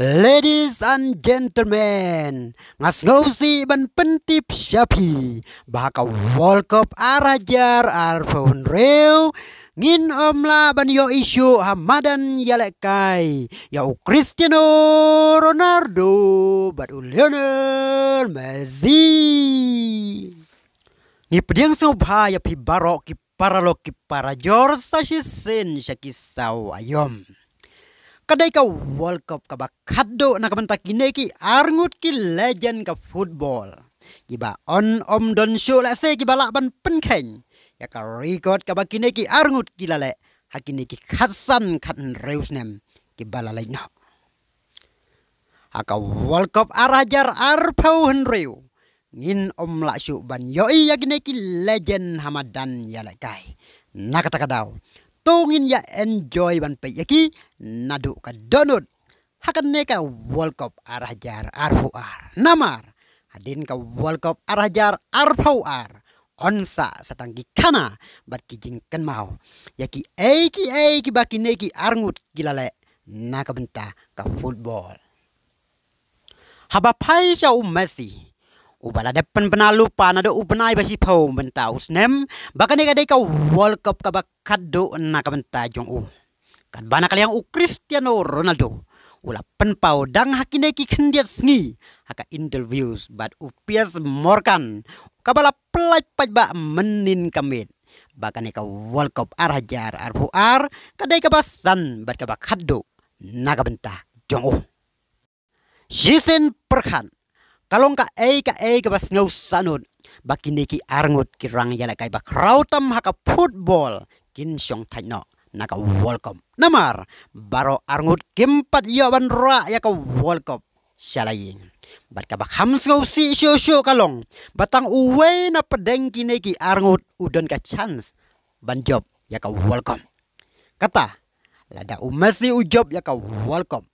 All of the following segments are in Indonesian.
Ladies and gentlemen, ngas ngausi ban pentip syapi, bahaka World Cup arajar arpun reu, ngin omla ban yo isu hamadan yalekai, yau Cristiano Ronaldo, batu Lionel Messi. Ni pediang subha ya pi barok ki paralok ki parajor sasisen syakisau ayom kadai ka World Cup ka bakado na kabanta kineki arngut ki legend ka football. Kiba on om don show la se kiba ban penkeng. Ya ka record ka kineki arngut kilale hakineki khasan khan reusnem kiba la no haka World Cup arajar arpau henreu ngin om la shu ban yoi yakineki legend hamadan yalakai nakata kadau tungin ya enjoy ban pe yaki nadu ka donut. Hakan ne ka world cup arajar arfu ar. Namar. Hadin ka world cup arajar arfu ar. Onsa satang ki kana bat ki jing kan mau. Yaki eki eki baki neki arngut gilale naka benta ka football. Haba pai sha um messi ubala depan penalu na do ubenai basi pau benta usnem. Bakane ka ka world cup ka bakado na ka benta jong u. Kan bana kali yang u Cristiano Ronaldo. Ula penpau dang hakine ki kendiat sngi haka interviews bat u pias morkan kabala pelaj paj ba menin kamit bakane ka world cup arajar arfu ar kadai ka basan bat ka bakado na ka benta jong u. Jason Perhan Kalong ka ay ka ay ka bas ngaw sanod bakini ki arngut ki rang yala kay bak rautam haka football. Kin syong no naka welcome namar baro arngut kimpat yawan ra ya ka welcome shalaying bat ka bak ngaw si syo syo kalong. Batang uwe na pedeng kini ki arngut udon ka chance banjob ya ka welcome kata lada umasi ujob ya ka welcome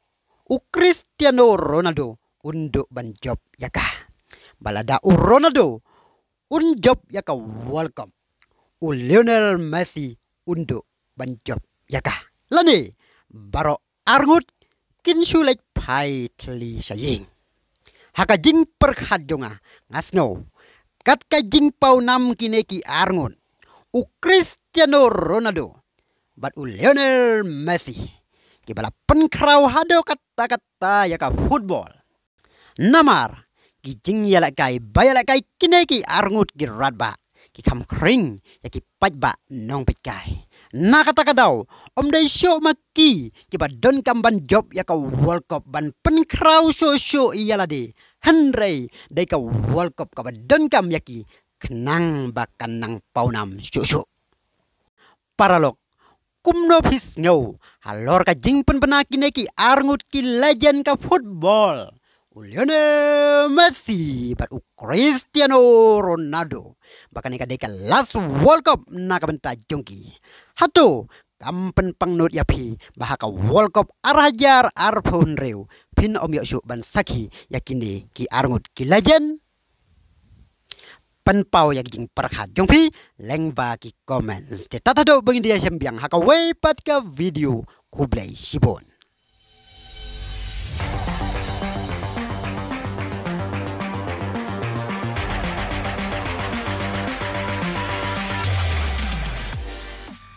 u Cristiano Ronaldo untuk banjob yaka balada u Ronaldo un job yaka welcome. U Lionel Messi untuk banjob yaka lani baro arngut kin sulek pai tli saying. Haka jing perkhat jonga ngasno. Kat ka jing pau nam kineki arngut u Cristiano Ronaldo bat u Lionel Messi. Kibala penkrau hado kata-kata yaka football namar. Ki jing yala kai bayala kai kine ki arngut ki radba ki kam kring ya ki pajba nong pet kai. Na kata kadau om dai show maki ki ba don kam ban job ya ka world cup ban pen kraw show show yala de henry dai ka world cup ka ba don kam yaki kenang bakan nang paunam show show paralog kumno phis ngau halor ka jing pen penaki ki arngut ki legend ka football Lionel Messi but Cristiano Ronaldo. Bahkan ika deka last World Cup. Na kabenta jongki. Hato kampen pangnut yapi bahaka World Cup arajar arpun reu pin om yoshu ban saki yakini ki arngut ki legend. Penpau yak jing perkhat jongpi. Lengba ki comments te tata do bang dia sembiang haka way pat ka video kublai sibon